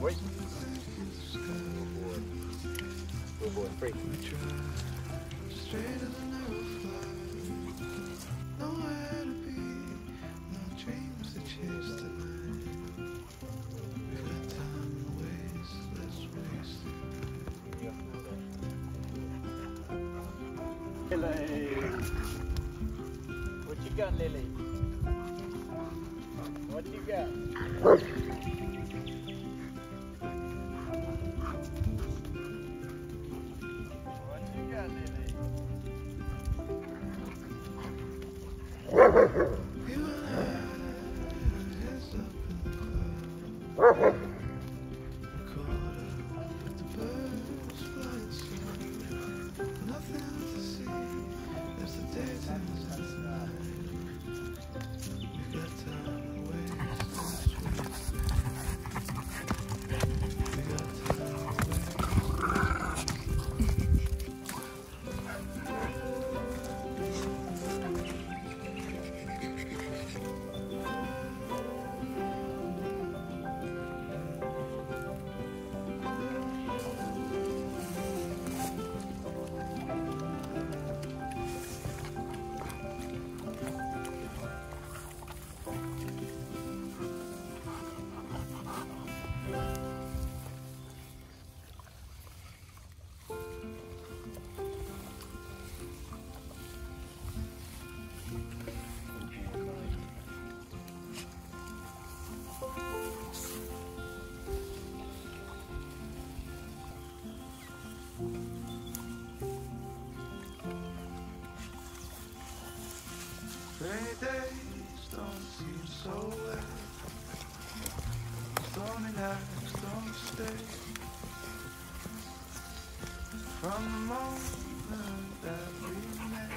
Wait. Billboard free. You got, Lily? What you got? Rainy days don't seem so well. Stormy nights don't stay. From the moment that we met,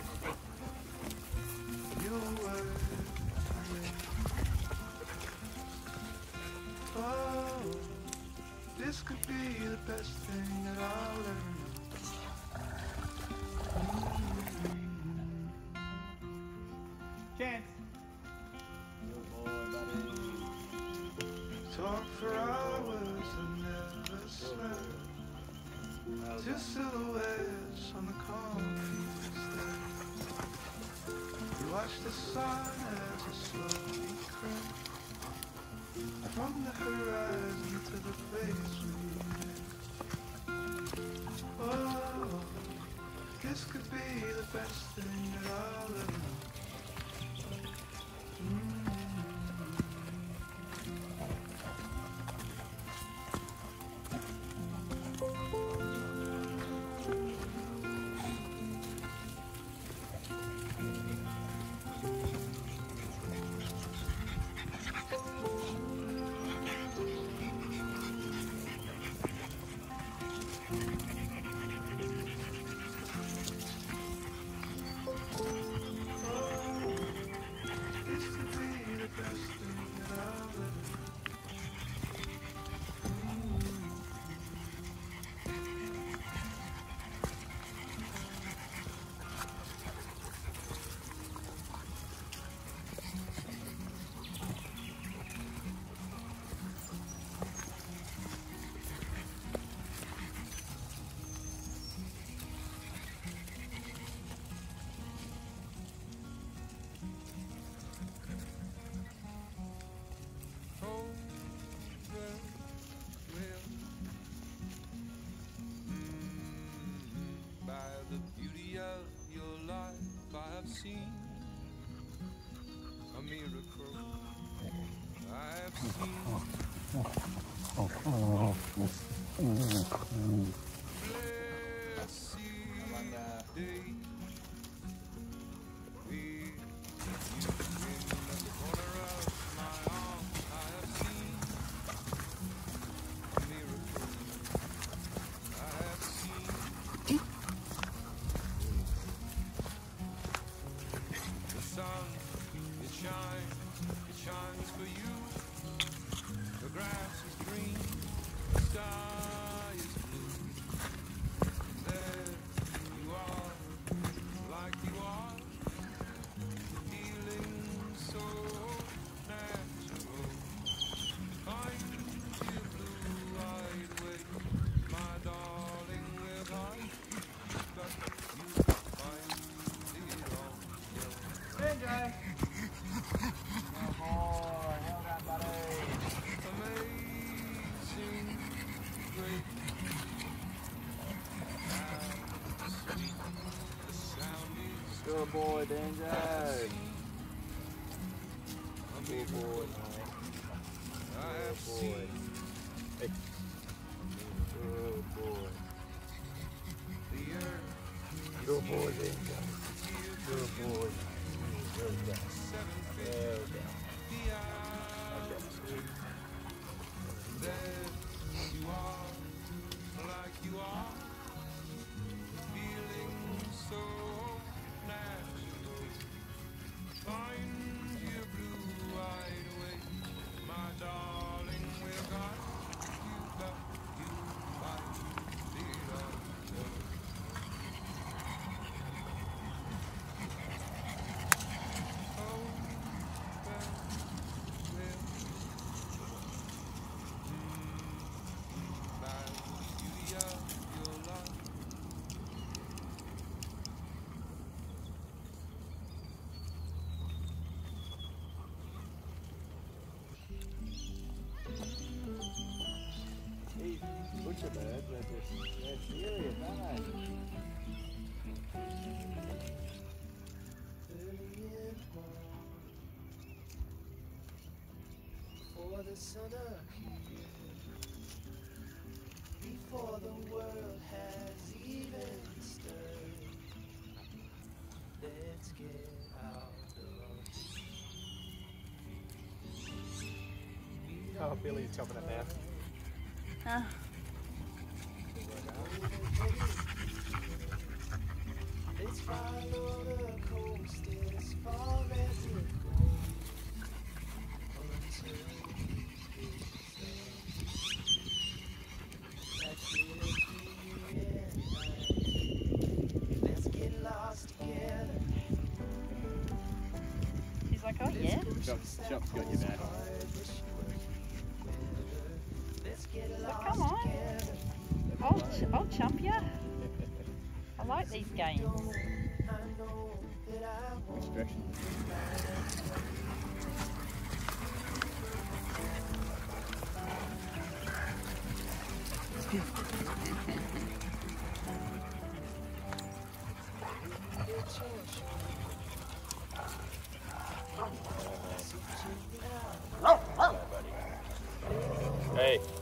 you were here. Oh, this could be the best thing that I'll ever watch the sun as it slowly crept from the horizon to the place we met. Oh, this could be the best thing that I'll ever The grass is green, the sky is blue. Good butcher birds are just, they're? The sun appeared before the world has even stirred. Let's get out of Oh, Billy's chopping it now. Ah, Let's follow the coast as far as it goes until it's done. Let's get lost together. He's like, oh yeah. Shop, shop's got your back. Hey,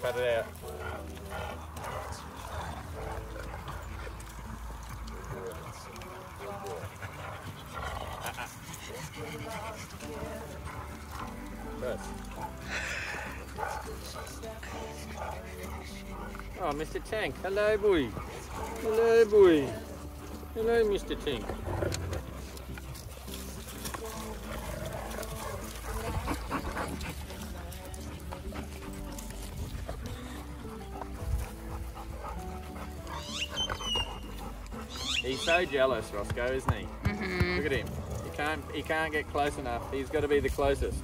cut it out. Good. Oh, Mr. Tank. Hello, boy. Hello, boy. Hello, Mr. Tank. He's so jealous, Roscoe, isn't he? hmm Look at him. He can't he can't get close enough. He's got to be the closest.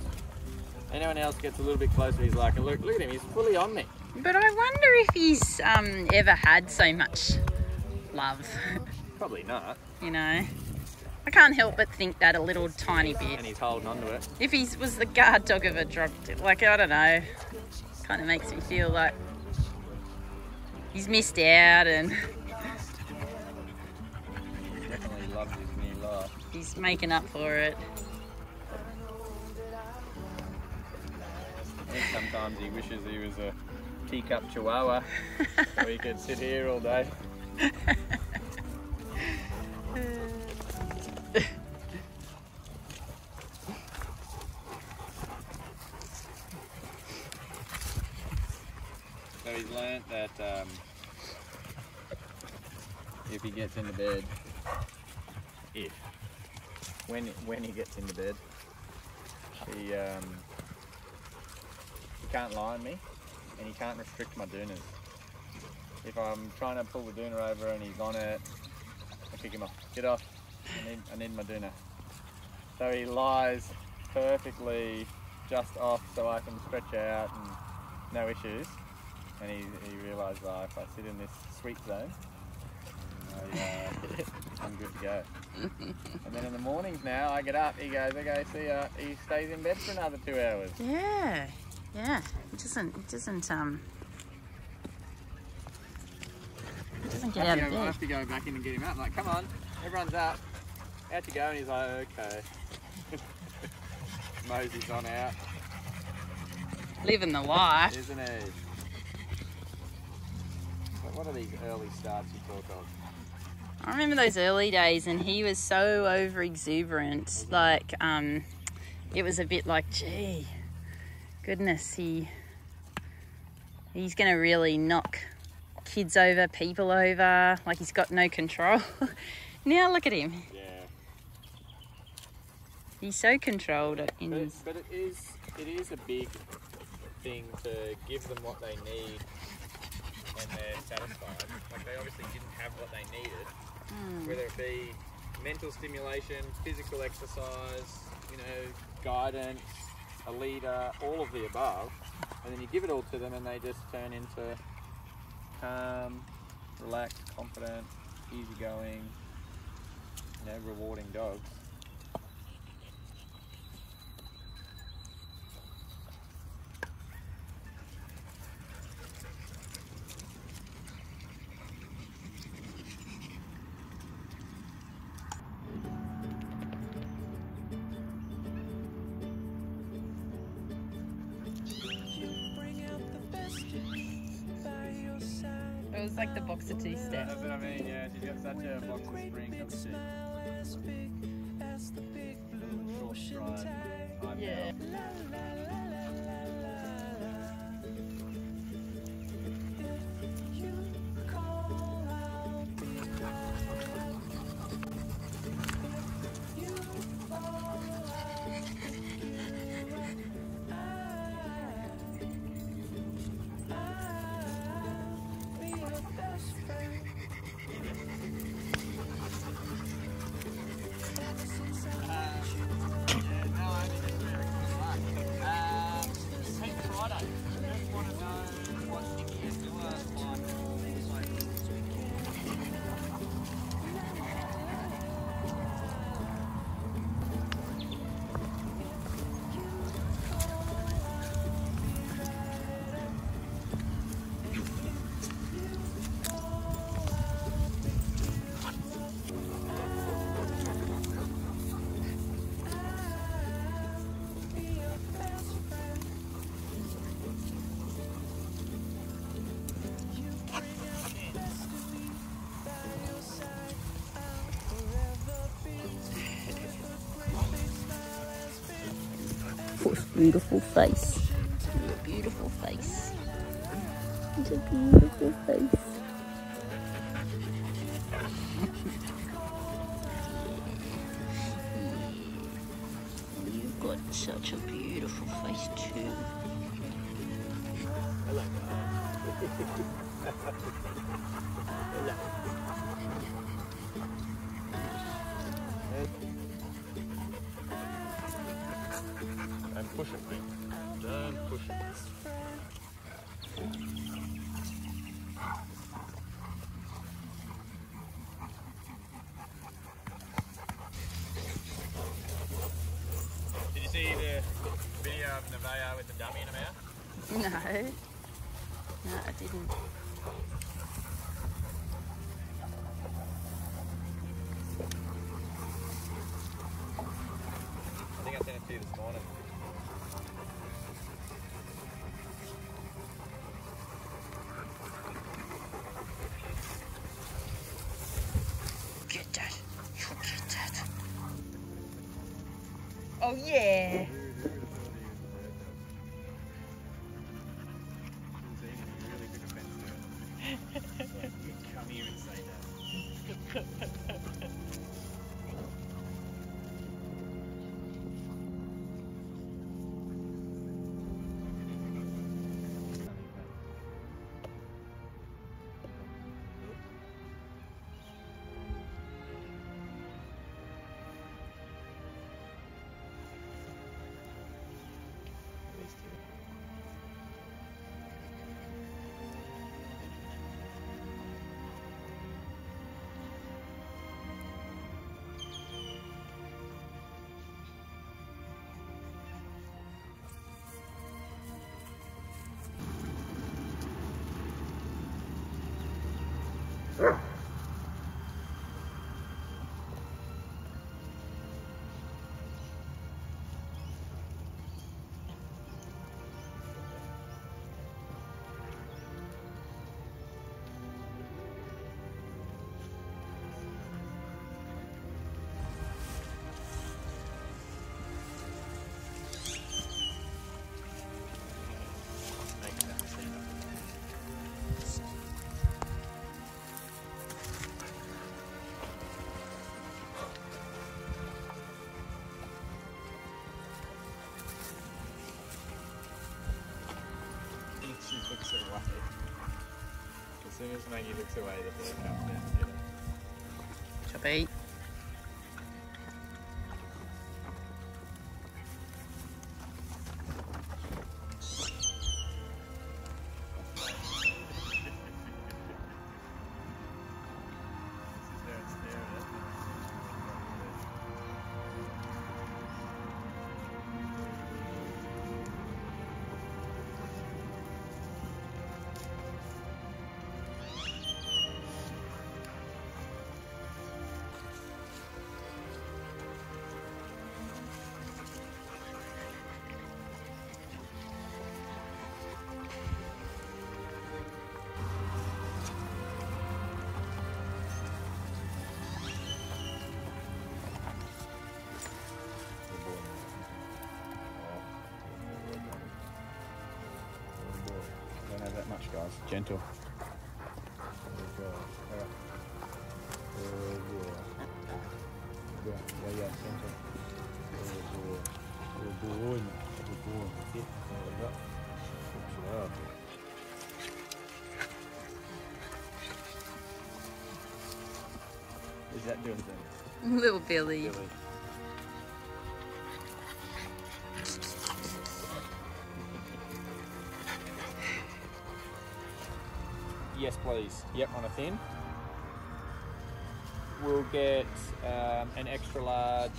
Anyone else gets a little bit closer, he's like, look, look at him. He's fully on me. But I wonder if he's um, ever had so much love. Probably not. you know. I can't help but think that a little tiny bit. And he's holding on to it. If he was the guard dog of a drug, dealer, like I don't know, kind of makes me feel like he's missed out and He definitely loves his new life. he's making up for it. Sometimes he wishes he was a teacup chihuahua so he could sit here all day. So he's learnt that um, if he gets into bed, if when when he gets into bed, he um, can't lie on me, and he can't restrict my doonas. If I'm trying to pull the doona over and he's on it, I kick him off. Get off. I need, I need my doona. So he lies perfectly just off so I can stretch out and no issues. And he, he realised that if I sit in this sweet zone, I, uh, I'm good to go. and then in the mornings now, I get up, he goes, okay, see ya. He stays in bed for another two hours. Yeah, yeah. It doesn't. It doesn't. Um. It doesn't get out of to go, I have to go back in and get him out. I'm like, come on, everyone's up. Out you go, and he's like, okay. Mosey's on out, Living the life. isn't he? But what are these early starts you talk of? I remember those early days, and he was so over exuberant. Like, um, it was a bit like, gee, goodness, he he's gonna really knock kids over, people over. Like he's got no control. now look at him. Yeah. He's so controlled in But, but it is it is a big thing to give them what they need and they're satisfied. Like they obviously didn't have what they needed, hmm. whether it be mental stimulation, physical exercise, you know, guidance, a leader, all of the above, and then you give it all to them and they just turn into calm, relaxed, confident, easygoing, you know, rewarding dogs. It was like the boxer two step. That's what I mean, yeah, she's got such a box of spring, Big doesn't she? smile as big as the big blue Short stride, Yeah. Beautiful face. Your beautiful face. It's a beautiful face. You've got such a beautiful face too. And push it, mate. Don't push it. Did you see the video of Nevaeh with the dummy in her mouth? No. No, I didn't. She soon as Maggie looks away, the bird comes down to get have that much, guys. Gentle. Good Good. Yeah, yeah, yeah, gentle. Good boy. Good boy, mate. Good boy. That's it. There we go. Good job. Is that doing things? Little Billy. Billy. Yep, on a thin. We'll get um, an extra large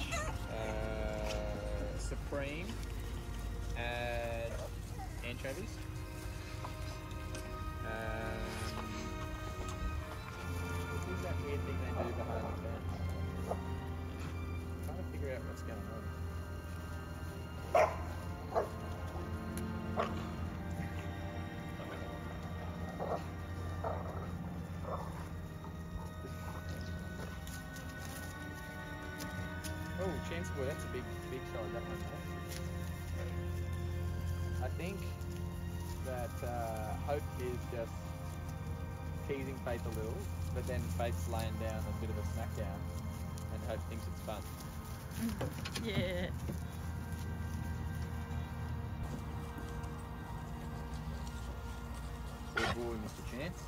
uh, supreme and anchovies. Boy, that's a big, big size. That one. I think that uh, Hope is just teasing Faith a little, but then Faith's laying down a bit of a smackdown, and Hope thinks it's fun. Yeah. Good boy, Mr. Chance.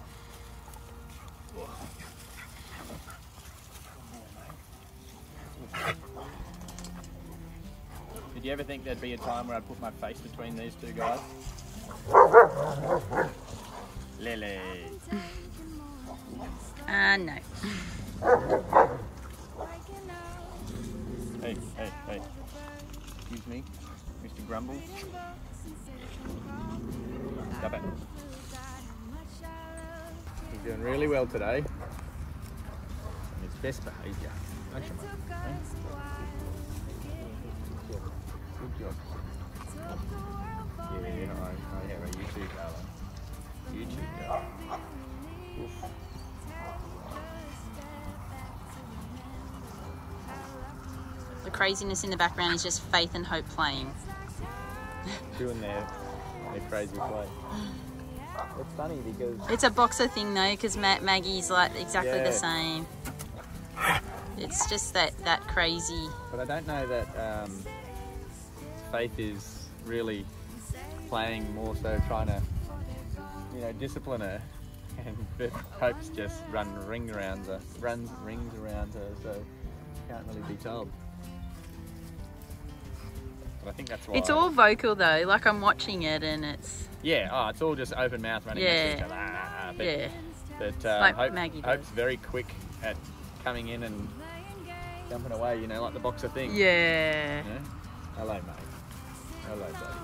Did you ever think there'd be a time where I'd put my face between these two guys? Lily. Uh, no. Hey, hey, hey. Excuse me, Mr. Grumble. Stop it. He's doing really well today. His best behaviour. Don't you, mate? Hey? Good job. Yeah, I, I have a YouTube darling. YouTube darling. Oof. The craziness in the background is just Faith and Hope playing. Doing their, their crazy play. It's funny because It's a boxer thing though, because Ma- Maggie's like exactly Yeah. the same. It's just that that crazy. But I don't know that um, Faith is really playing more so trying to, you know, discipline her. And but Hope's just run ring around her, runs rings around her, so can't really be told. But I think that's why. It's all vocal though. Like I'm watching it and it's Yeah, oh, it's all just open mouth running to. Ah, But, yeah. but uh, Like Hope, Maggie does. Hope's very quick at coming in and jumping away, you know, like the boxer thing. Yeah. Yeah. Hello, mate. Hello, buddy. Good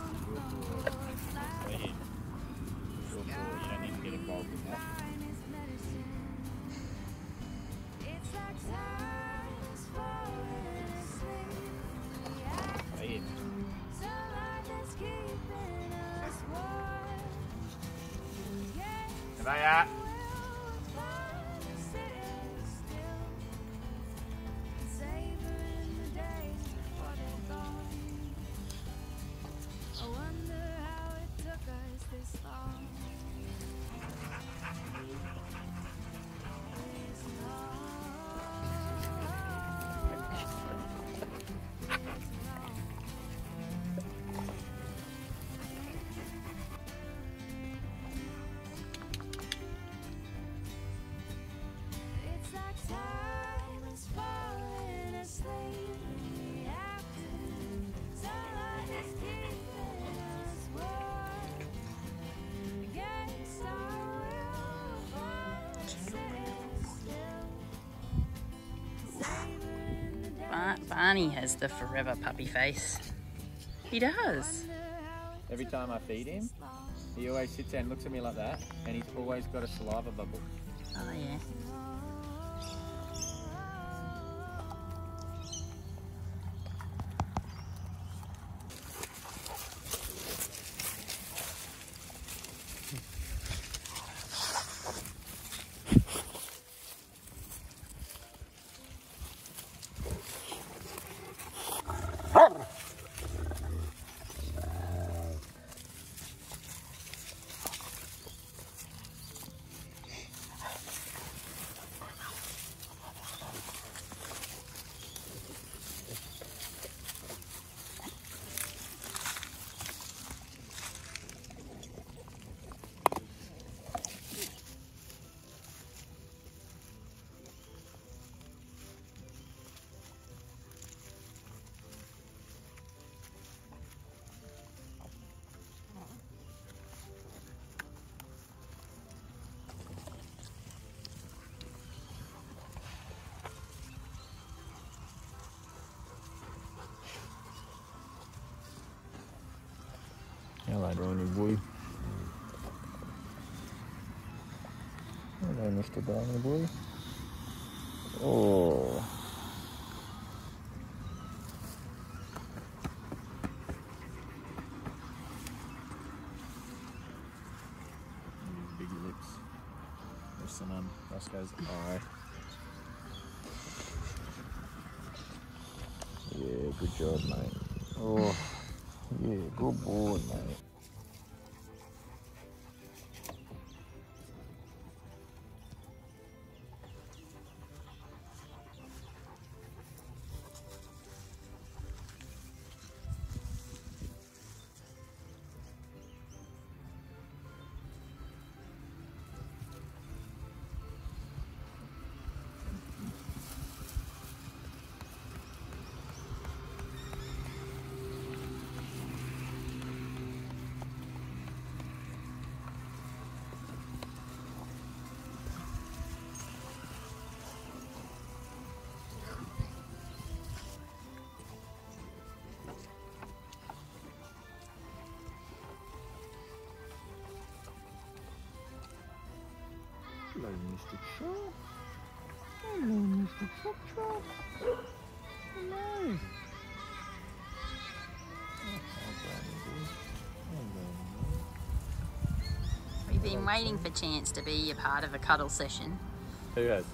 Barney has the forever puppy face. He does. Every time I feed him, he always sits there and looks at me like that, and he's always got a saliva bubble. Oh yeah. Hello, Brownie boy. Hello, Mr. Brownie boy. Oh. Big lips. There's some on Roscoe's eye. Yeah, good job, mate. Oh, yeah, good boy, mate. Mr. Chop. Hello, Mr. Hello. We've been waiting for Chance to be a part of a cuddle session. Who has?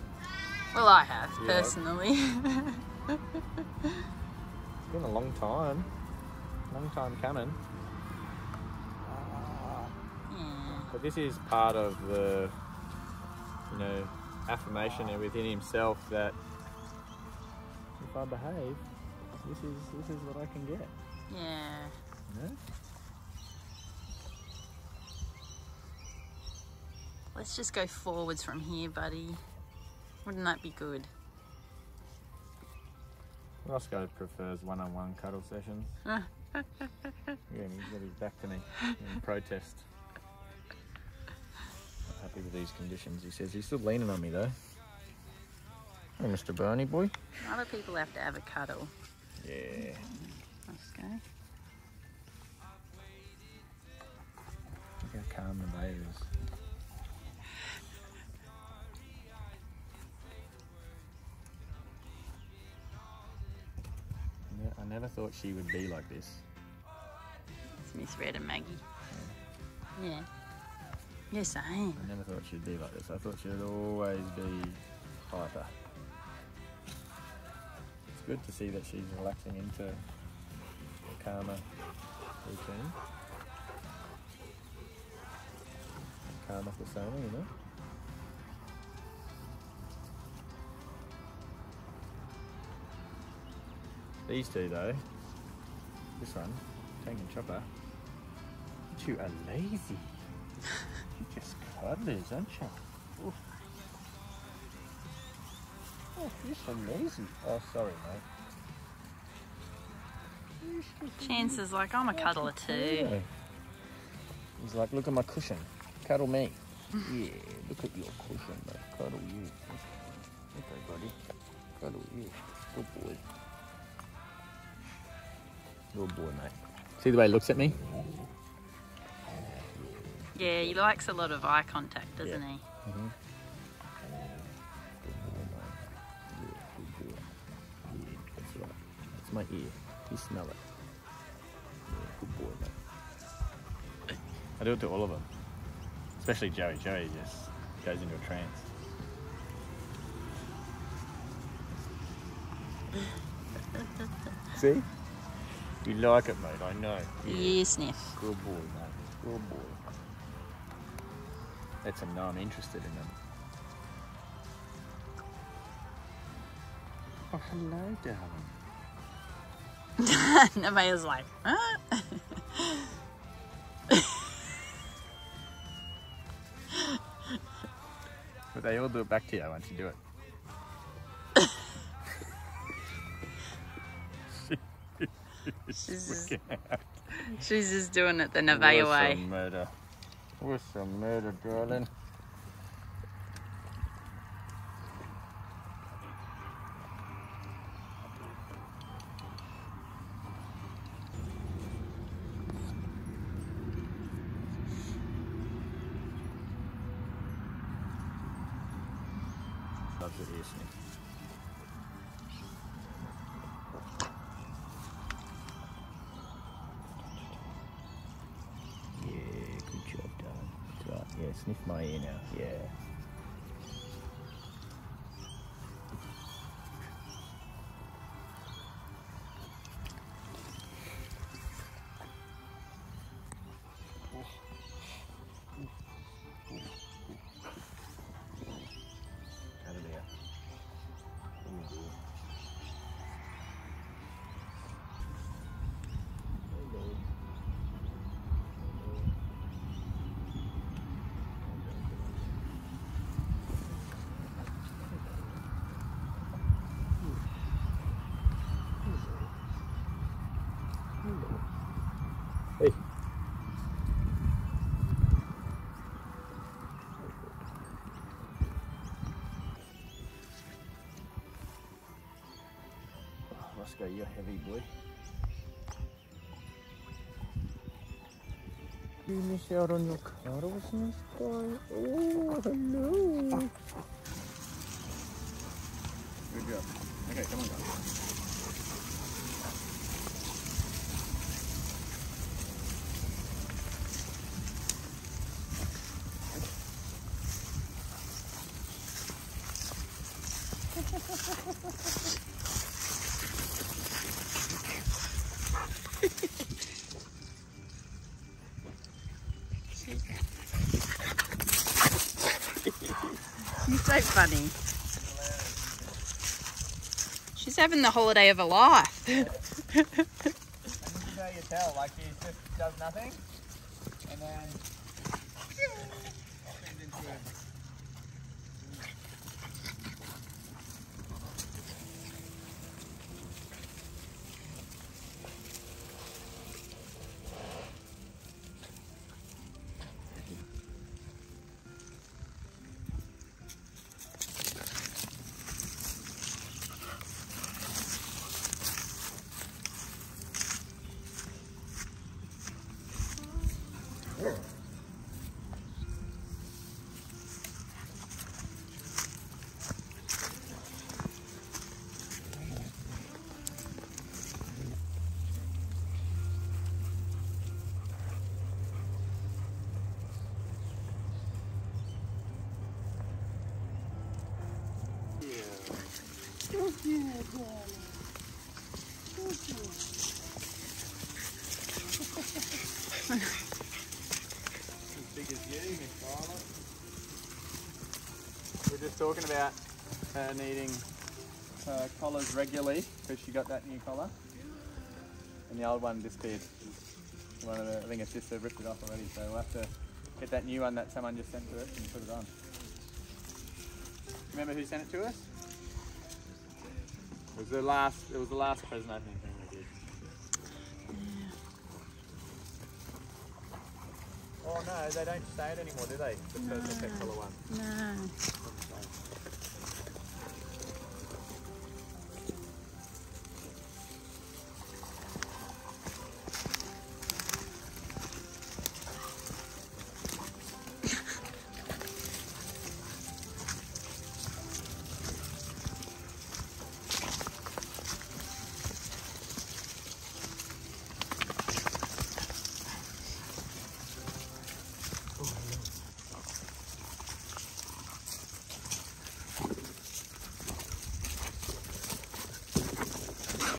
Well, I have? personally. It's been a long time. Long time coming. yeah. But this is part of the, you know, affirmation within himself that if I behave, this is this is what I can get. Yeah. Know? Let's just go forwards from here, buddy. Wouldn't that be good? Roscoe prefers one-on-one cuddle sessions. yeah, he's got his back to me in protest happy with these conditions. He says he's still leaning on me though. Mr. Barney boy. Other people have to have a cuddle. Yeah. Let's go. Look how calm the bay is. I never thought she would be like this. It's Miss Red and Maggie. yeah. yeah same. I never thought she'd be like this. I thought she'd always be hyper. It's good to see that she's relaxing into a calmer routine. Calmer persona, you know? These two though, this one, Tank and Chopper, you two are lazy. You just cuddlers, aren't you? Oof. Oh, you're so lazy. Oh, sorry, mate. Chance is like, I'm a cuddler too. Yeah. He's like, look at my cushion. Cuddle me. yeah, look at your cushion, mate. Cuddle you. Okay, buddy. Cuddle you. Good boy. Good boy, mate. See the way he looks at me? Yeah, he likes a lot of eye contact, doesn't Yeah. he? Mm-hmm. Good boy, mate. Yeah, good boy. Yeah, that's right. That's my ear. You smell it. Yeah, good boy, mate. I do it to all of them. Especially Joey. Joey just goes into a trance. See? You like it, mate. I know. Yeah, sniff. Good boy, mate. Good boy. Lets them know I'm interested in them. Oh, hello, darling. and Amaya's like, huh? But they all do it back to you once you do it. She's just, she's just doing it the Nevaeh What's way. the the matter, darling? Loves it here, Sniff. Yeah, good job, darling. That's sniff my ear now. Yeah. Roscoe, you're heavy, boy. You miss out on your cuddles, Miss Boy. Oh, hello. Good job. Okay, come on, guys. She's so funny. She's having the holiday of her life. This is how you tell, like he just does nothing, and then We're just talking about her needing collars regularly because she got that new collar, and the old one disappeared. One of the, I think her sister ripped it off already, so we'll have to get that new one that someone just sent to us and put it on. Remember who sent it to us? It was the last. It was the last present opening thing we did. Oh no, they don't say it anymore, do they? The Persian pet collar one. No. From